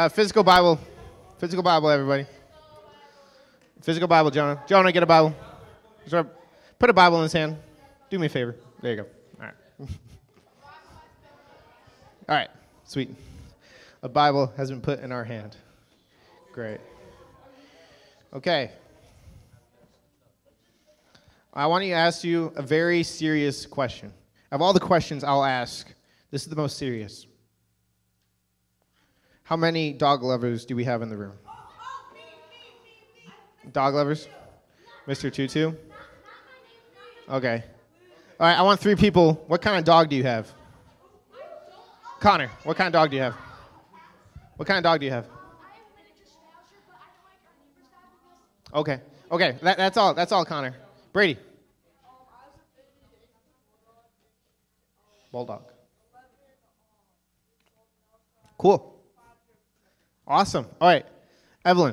Uh, physical Bible. Physical Bible, everybody. Physical Bible, Jonah. Jonah, get a Bible. Put a Bible in his hand. Do me a favor. There you go. All right. All right. Sweet. A Bible has been put in our hand. Great. Okay. I want to ask you a very serious question. Of all the questions I'll ask, this is the most serious. How many dog lovers do we have in the room? Dog lovers? Mr. Tutu? Okay. All right, I want three people. What kind of dog do you have? Connor, what kind of dog do you have? What kind of dog do you have? Okay. Okay, that, that's all. That's all, Connor. Brady. Bulldog. Cool. Awesome. All right. Evelyn.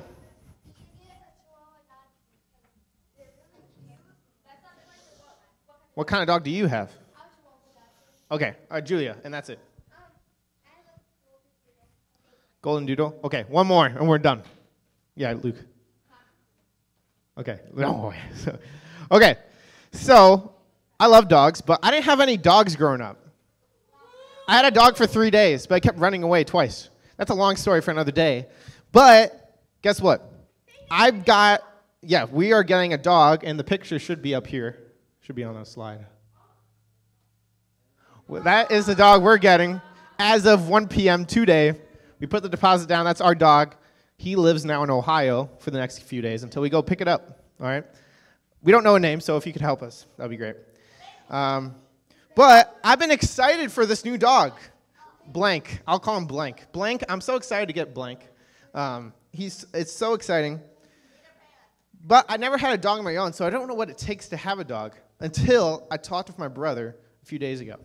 What kind of dog do you have? Okay. All right, Julia, and that's it. Golden Doodle? Okay, one more, and we're done. Yeah, Luke. Okay. No. okay. So, I love dogs, but I didn't have any dogs growing up. I had a dog for three days, but I kept running away twice. That's a long story for another day. But guess what? I've got, yeah, we are getting a dog, and the picture should be up here. Should be on that slide. Well, that is the dog we're getting as of 1 p.m. today. We put the deposit down. That's our dog. He lives now in Ohio for the next few days until we go pick it up. All right? We don't know a name, so if you could help us, that would be great. Um, but I've been excited for this new dog, Blank. I'll call him Blank. Blank, I'm so excited to get Blank. Um, he's, it's so exciting. But I never had a dog of my own, so I don't know what it takes to have a dog until I talked with my brother a few days ago.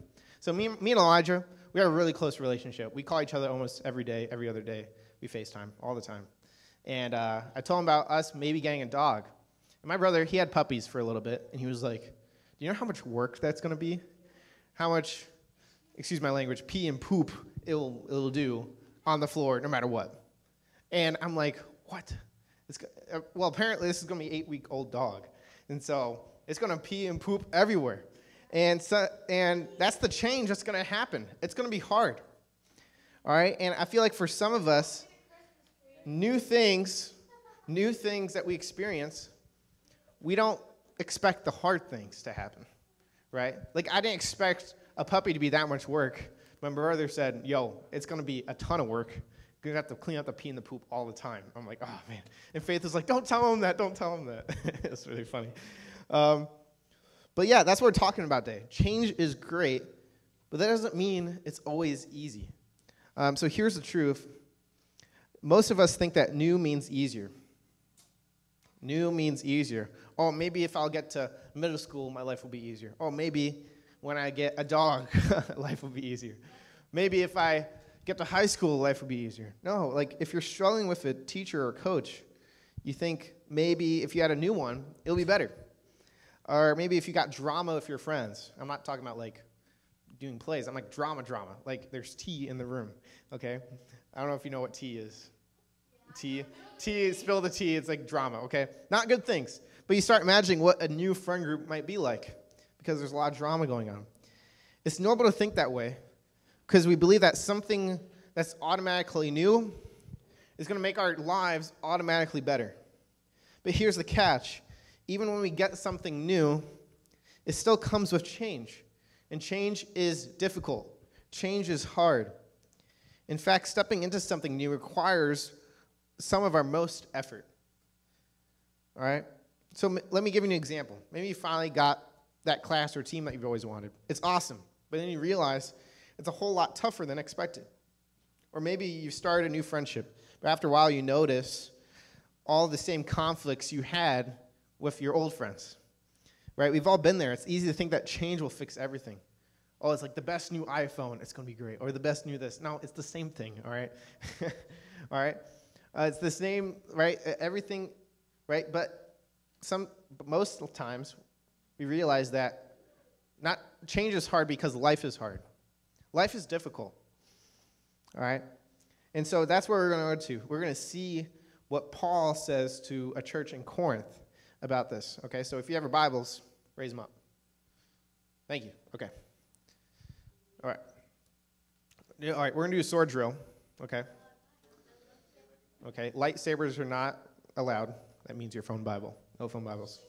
So me, me and Elijah, we have a really close relationship. We call each other almost every day, every other day. We FaceTime all the time. And uh, I told him about us maybe getting a dog. And my brother, he had puppies for a little bit, and he was like, Do you know how much work that's going to be? How much, excuse my language, pee and poop it'll, it'll do on the floor no matter what? And I'm like, What? It's, uh, well, apparently, this is going to be eight week old dog. And so it's going to pee and poop everywhere. And, so, and that's the change that's going to happen. It's going to be hard. All right? And I feel like for some of us, new things, new things that we experience, we don't expect the hard things to happen, right? Like, I didn't expect a puppy to be that much work. My brother said, Yo, it's going to be a ton of work. You're going to have to clean up the pee and the poop all the time. I'm like, Oh, man. And Faith was like, Don't tell him that. Don't tell him that. it's really funny. Um, but yeah, that's what we're talking about today. Change is great, but that doesn't mean it's always easy. Um, so here's the truth most of us think that new means easier. New means easier. Oh, maybe if I'll get to middle school, my life will be easier. Oh, maybe when I get a dog, life will be easier. Maybe if I get to high school, life will be easier. No, like if you're struggling with a teacher or coach, you think maybe if you had a new one, it'll be better. Or maybe if you got drama with your friends. I'm not talking about like doing plays. I'm like drama, drama. Like there's tea in the room. Okay? I don't know if you know what tea is. Tea. Tea, spill the tea. It's like drama, okay? Not good things. But you start imagining what a new friend group might be like because there's a lot of drama going on. It's normal to think that way because we believe that something that's automatically new is going to make our lives automatically better. But here's the catch even when we get something new, it still comes with change. And change is difficult, change is hard. In fact, stepping into something new requires some of our most effort. All right? So let me give you an example. Maybe you finally got that class or team that you've always wanted. It's awesome. But then you realize it's a whole lot tougher than expected. Or maybe you've started a new friendship, but after a while you notice all the same conflicts you had with your old friends. Right? We've all been there. It's easy to think that change will fix everything. Oh, it's like the best new iPhone, it's going to be great. Or the best new this. No, it's the same thing, all right? all right? Uh, it's the same, right? Everything, right? But some, but most times, we realize that not change is hard because life is hard. Life is difficult. All right? And so that's where we're going to go to. We're going to see what Paul says to a church in Corinth about this. Okay, so if you have your Bibles, raise them up. Thank you. Okay. All right. Yeah, all right, we're going to do a sword drill. Okay. Okay, lightsabers are not allowed. That means your phone Bible. No phone Bibles.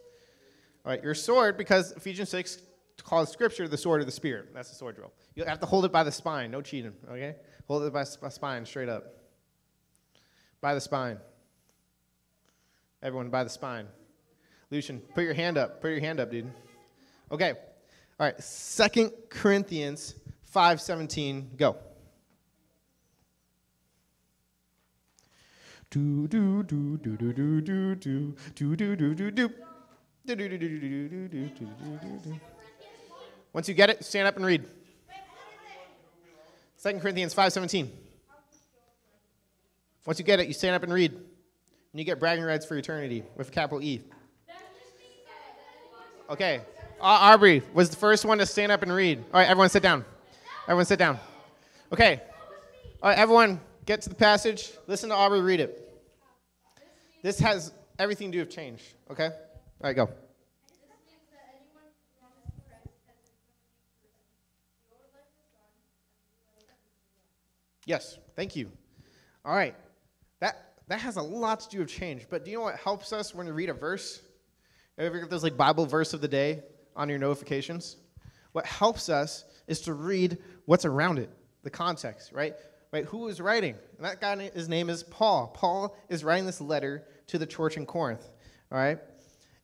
All right, your sword, because Ephesians 6 calls Scripture the sword of the Spirit. That's the sword drill. You have to hold it by the spine. No cheating, okay? Hold it by the spine, straight up. By the spine. Everyone, by the spine. Lucian, put your hand up. Put your hand up, dude. Okay. All right, Second Corinthians 5.17, go. Do do do do do do do do do do do do do. Once you get it, stand up and read. 2 Corinthians 5:17. Once you get it, you stand up and read. And you get bragging rights for eternity with capital E. Okay. Uh, Aubrey was the first one to stand up and read. All right, everyone sit down. Everyone sit down. Okay. All right, everyone get to the passage. Listen to Aubrey read it. This has everything to do with change, okay? All right, go. Yes, thank you. All right. That that has a lot to do with change. But do you know what helps us when we read a verse? Ever get those like Bible verse of the day on your notifications? What helps us is to read what's around it, the context, right? Right? Who is writing? And that guy, his name is Paul. Paul is writing this letter to the church in Corinth. All right?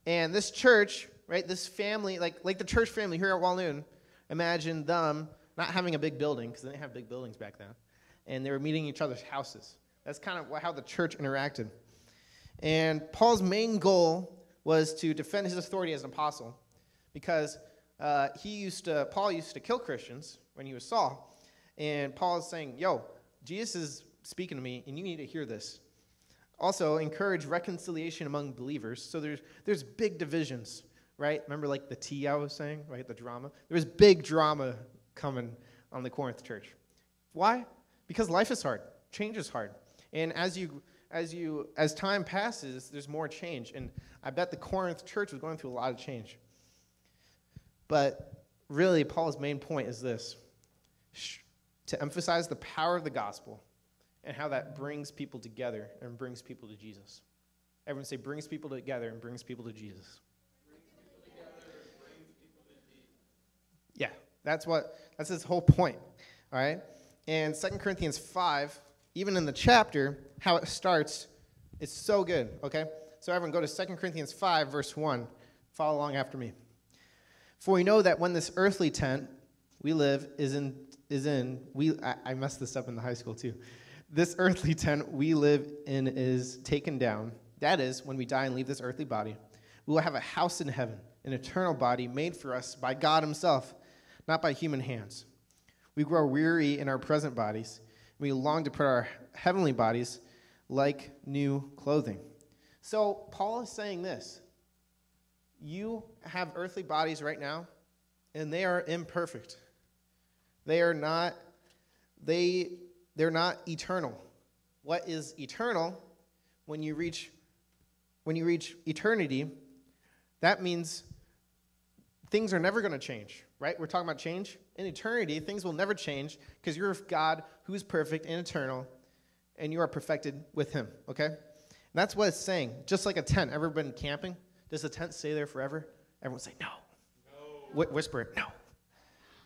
And this church, right, this family, like, like the church family here at Walloon, imagine them not having a big building, because they didn't have big buildings back then, and they were meeting each other's houses. That's kind of how the church interacted. And Paul's main goal was to defend his authority as an apostle, because uh, he used to, Paul used to kill Christians when he was Saul. And Paul is saying, Yo, Jesus is speaking to me, and you need to hear this also encourage reconciliation among believers. So there's there's big divisions, right? Remember like the tea I was saying, right? The drama. There was big drama coming on the Corinth church. Why? Because life is hard. Change is hard. And as you as you as time passes, there's more change. And I bet the Corinth church was going through a lot of change. But really, Paul's main point is this to emphasize the power of the gospel and how that brings people together and brings people to Jesus. Everyone say, brings people together and brings people to Jesus. Yeah, that's what that's his whole point. All right? And Second Corinthians 5, even in the chapter, how it starts, it's so good, okay? So everyone go to Second Corinthians 5, verse 1. Follow along after me. For we know that when this earthly tent we live is in is in we I, I messed this up in the high school too this earthly tent we live in is taken down, that is, when we die and leave this earthly body, we will have a house in heaven, an eternal body made for us by God Himself, not by human hands. We grow weary in our present bodies, and we long to put our heavenly bodies like new clothing. So, Paul is saying this You have earthly bodies right now, and they are imperfect. They are not, they they're not eternal. What is eternal when you reach when you reach eternity, that means things are never going to change, right? We're talking about change. In eternity, things will never change because you're God who is perfect and eternal, and you are perfected with Him, okay? And that's what it's saying. Just like a tent. Ever been camping? Does the tent stay there forever? Everyone say, no. no. Wh- whisper it, no.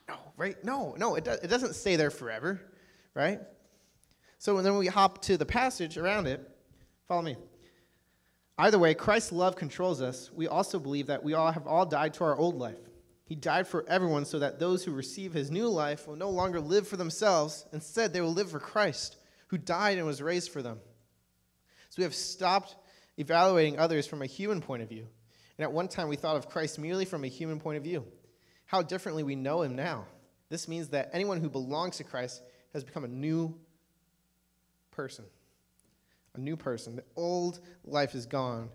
No, right? No, no, it, do- it doesn't stay there forever, right? So then we hop to the passage around it. Follow me. Either way, Christ's love controls us. We also believe that we all have all died to our old life. He died for everyone so that those who receive his new life will no longer live for themselves. Instead, they will live for Christ, who died and was raised for them. So we have stopped evaluating others from a human point of view. And at one time, we thought of Christ merely from a human point of view. How differently we know him now. This means that anyone who belongs to Christ has become a new person, a new person. The old life is gone,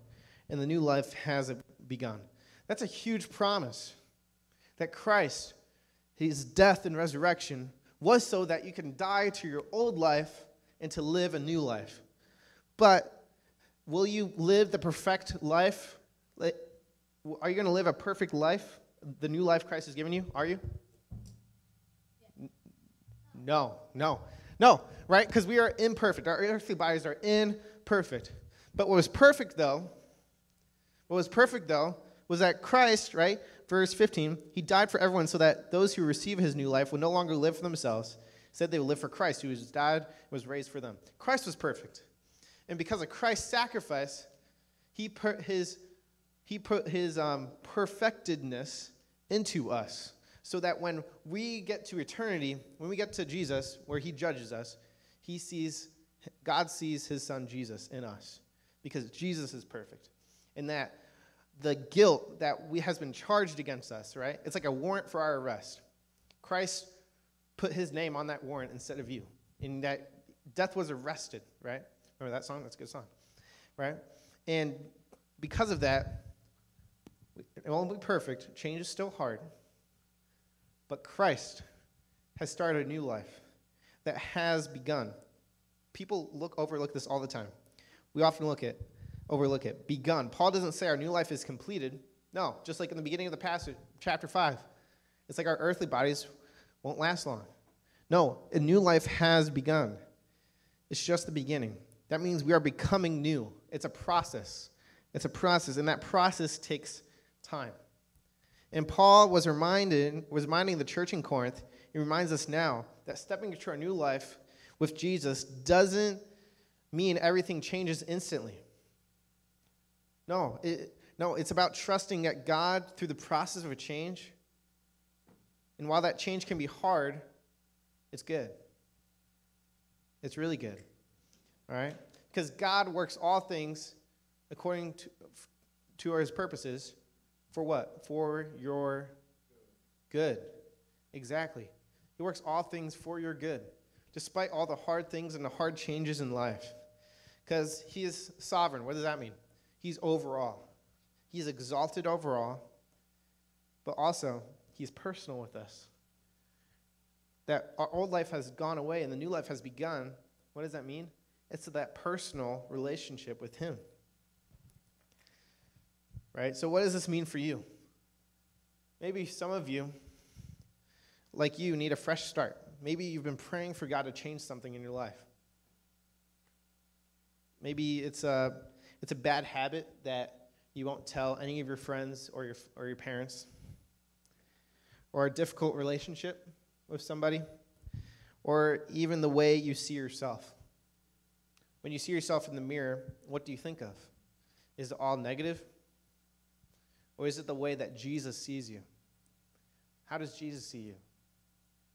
and the new life has begun. That's a huge promise that Christ, his death and resurrection, was so that you can die to your old life and to live a new life. But will you live the perfect life? Are you going to live a perfect life? The new life Christ has given you? Are you? No, no, no, right? Because we are imperfect. Our earthly bodies are imperfect. But what was perfect, though, what was perfect, though, was that Christ, right? Verse 15, he died for everyone so that those who receive his new life would no longer live for themselves. Said they would live for Christ, who was died and was raised for them. Christ was perfect. And because of Christ's sacrifice, he put his, he put his um, perfectedness into us so that when we get to eternity, when we get to Jesus, where he judges us, he sees, God sees his son Jesus in us because Jesus is perfect. And that the guilt that we, has been charged against us, right? It's like a warrant for our arrest. Christ put his name on that warrant instead of you. And that death was arrested, right? Remember that song? That's a good song, right? And because of that, it won't be perfect. Change is still hard. But Christ has started a new life that has begun. People look overlook this all the time. We often look at overlook it. Begun. Paul doesn't say our new life is completed. No, just like in the beginning of the passage, chapter 5. It's like our earthly bodies won't last long. No, a new life has begun. It's just the beginning. That means we are becoming new. It's a process. It's a process, and that process takes time. And Paul was reminded, was reminding the church in Corinth, he reminds us now that stepping into our new life with Jesus doesn't mean everything changes instantly. No, it, no, it's about trusting that God, through the process of a change, and while that change can be hard, it's good. It's really good. All right? Because God works all things according to, to his purposes for what? For your good. Exactly. He works all things for your good, despite all the hard things and the hard changes in life. Because he is sovereign. What does that mean? He's overall. He's exalted overall, but also he's personal with us. That our old life has gone away and the new life has begun. What does that mean? It's that personal relationship with him. Right? So, what does this mean for you? Maybe some of you, like you, need a fresh start. Maybe you've been praying for God to change something in your life. Maybe it's a it's a bad habit that you won't tell any of your friends or your, or your parents, or a difficult relationship with somebody, or even the way you see yourself. When you see yourself in the mirror, what do you think of? Is it all negative? Or is it the way that Jesus sees you? How does Jesus see you?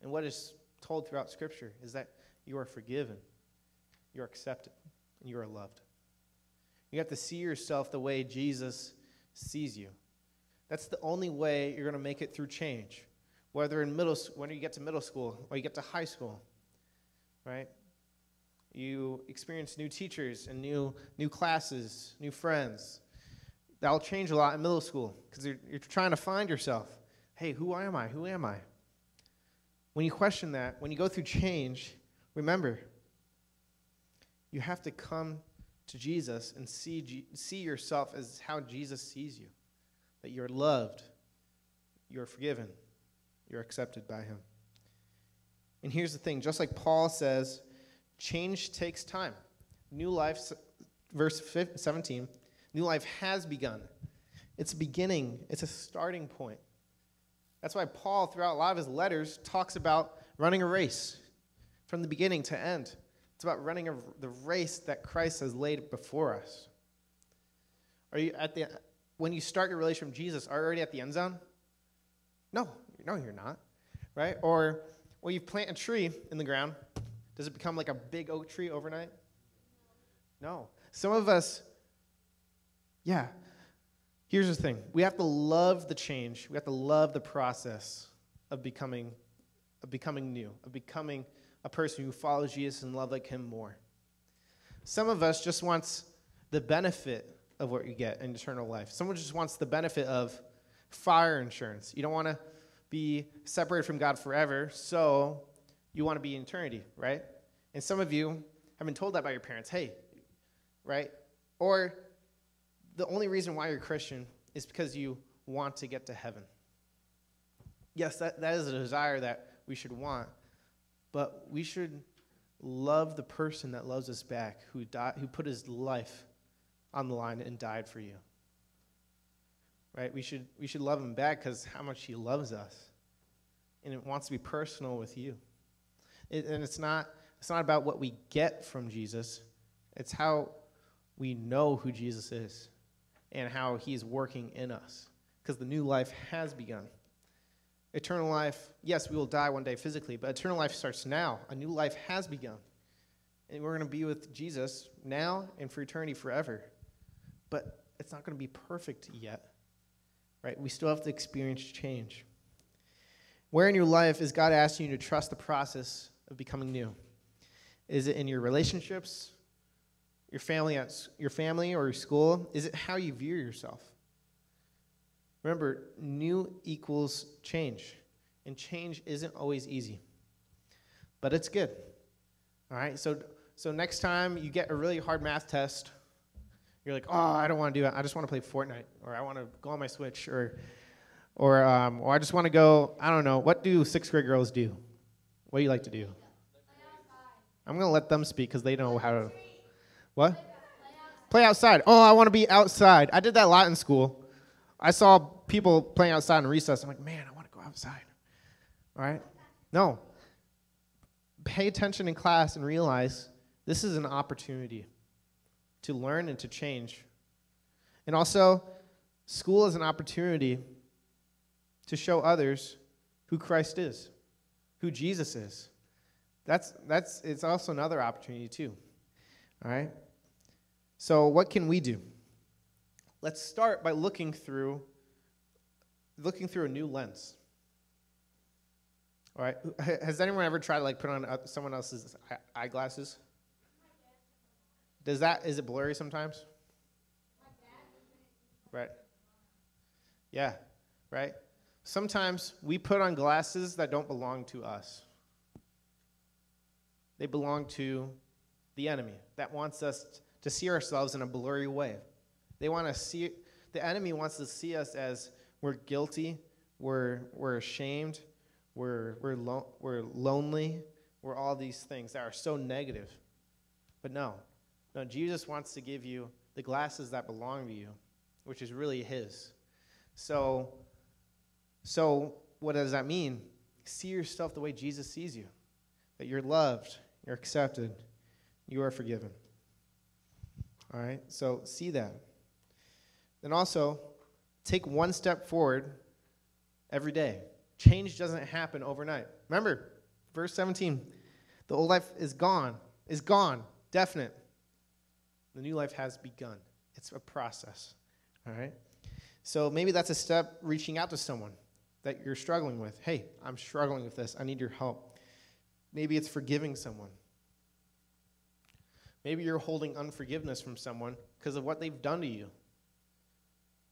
And what is told throughout Scripture is that you are forgiven, you are accepted, and you are loved. You have to see yourself the way Jesus sees you. That's the only way you're going to make it through change. Whether in middle, when you get to middle school or you get to high school, right? You experience new teachers and new new classes, new friends. That'll change a lot in middle school because you're, you're trying to find yourself. Hey, who am I? Who am I? When you question that, when you go through change, remember, you have to come to Jesus and see, see yourself as how Jesus sees you that you're loved, you're forgiven, you're accepted by Him. And here's the thing just like Paul says, change takes time. New life, verse 17, new life has begun. It's a beginning, it's a starting point. That's why Paul, throughout a lot of his letters, talks about running a race from the beginning to end. It's about running a, the race that Christ has laid before us. Are you at the when you start your relationship with Jesus, are you already at the end zone? No, no, you're not. Right? Or when you plant a tree in the ground, does it become like a big oak tree overnight? No. Some of us, yeah. Here's the thing. We have to love the change. We have to love the process of becoming of becoming new, of becoming a person who follows Jesus and love like him more. Some of us just wants the benefit of what you get in eternal life. Someone just wants the benefit of fire insurance. You don't want to be separated from God forever, so you want to be in eternity, right? And some of you have been told that by your parents, hey, right? Or the only reason why you're Christian is because you want to get to heaven. Yes, that, that is a desire that we should want, but we should love the person that loves us back, who, died, who put his life on the line and died for you. Right? We should, we should love him back because how much he loves us. And it wants to be personal with you. It, and it's not, it's not about what we get from Jesus, it's how we know who Jesus is and how he's working in us. Because the new life has begun. Eternal life, yes, we will die one day physically, but eternal life starts now. A new life has begun. And we're going to be with Jesus now and for eternity forever. But it's not going to be perfect yet, right? We still have to experience change. Where in your life is God asking you to trust the process of becoming new? Is it in your relationships, your family, at, your family or your school? Is it how you view yourself? Remember, new equals change, and change isn't always easy, but it's good. All right, so so next time you get a really hard math test, you're like, oh, I don't want to do it. I just want to play Fortnite, or I want to go on my Switch, or or um, or I just want to go. I don't know. What do sixth grade girls do? What do you like to do? I'm gonna let them speak because they know how to. What? Play outside. Oh, I want to be outside. I did that a lot in school. I saw people playing outside in recess. I'm like, man, I want to go outside. All right? No. Pay attention in class and realize this is an opportunity to learn and to change. And also, school is an opportunity to show others who Christ is, who Jesus is. That's, that's, it's also another opportunity, too. All right? So, what can we do? Let's start by looking through looking through a new lens. All right. Has anyone ever tried to like put on uh, someone else's eyeglasses? Does that is it blurry sometimes? Right. Yeah. Right. Sometimes we put on glasses that don't belong to us. They belong to the enemy that wants us to see ourselves in a blurry way. They want to see, the enemy wants to see us as we're guilty, we're, we're ashamed, we're, we're, lo- we're lonely, we're all these things that are so negative. But no, no, Jesus wants to give you the glasses that belong to you, which is really His. So, so what does that mean? See yourself the way Jesus sees you that you're loved, you're accepted, you are forgiven. All right? So see that. Then also, take one step forward every day. Change doesn't happen overnight. Remember, verse 17 the old life is gone, is gone, definite. The new life has begun. It's a process. All right? So maybe that's a step reaching out to someone that you're struggling with. Hey, I'm struggling with this. I need your help. Maybe it's forgiving someone. Maybe you're holding unforgiveness from someone because of what they've done to you.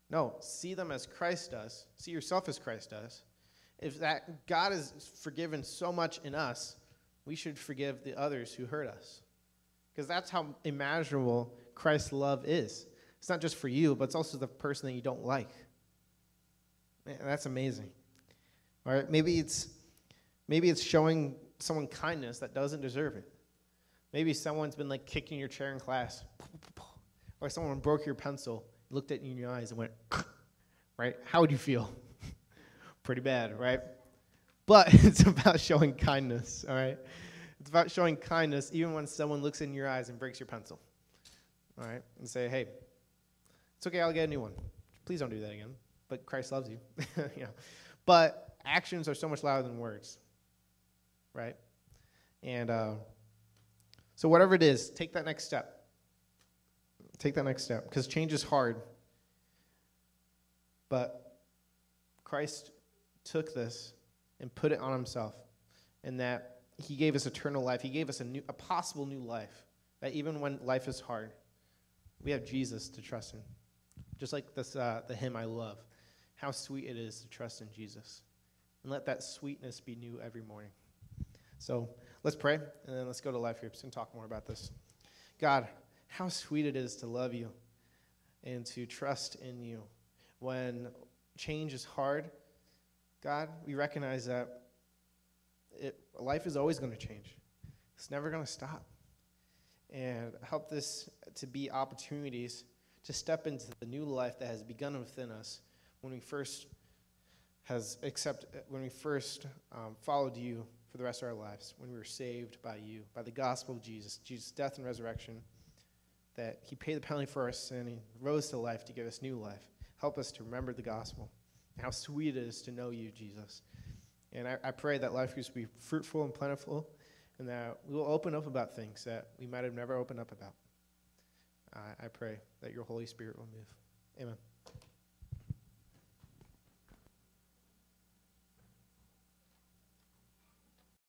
No, see them as Christ does. See yourself as Christ does. If that God has forgiven so much in us, we should forgive the others who hurt us. Because that's how imaginable Christ's love is. It's not just for you, but it's also the person that you don't like. Man, that's amazing. All right, maybe it's maybe it's showing someone kindness that doesn't deserve it. Maybe someone's been like kicking your chair in class, or someone broke your pencil, looked at you in your eyes and went, right? How would you feel? Pretty bad, right? But it's about showing kindness, all right? It's about showing kindness even when someone looks in your eyes and breaks your pencil, all right? And say, hey, it's okay, I'll get a new one. Please don't do that again. But Christ loves you. you know. But actions are so much louder than words, right? And uh, so, whatever it is, take that next step. Take that next step because change is hard. But Christ took this and put it on himself, and that he gave us eternal life. He gave us a, new, a possible new life. That even when life is hard, we have Jesus to trust in. Just like this, uh, the hymn I love. How sweet it is to trust in Jesus. And let that sweetness be new every morning. So Let's pray, and then let's go to life groups and talk more about this. God, how sweet it is to love you and to trust in you. When change is hard, God, we recognize that it, life is always going to change. It's never going to stop. And help this to be opportunities to step into the new life that has begun within us when we first has accept when we first um, followed you for the rest of our lives, when we were saved by you, by the gospel of Jesus, Jesus' death and resurrection, that he paid the penalty for our sin, he rose to life to give us new life. Help us to remember the gospel, and how sweet it is to know you, Jesus. And I, I pray that life will be fruitful and plentiful, and that we will open up about things that we might have never opened up about. I pray that your Holy Spirit will move. Amen.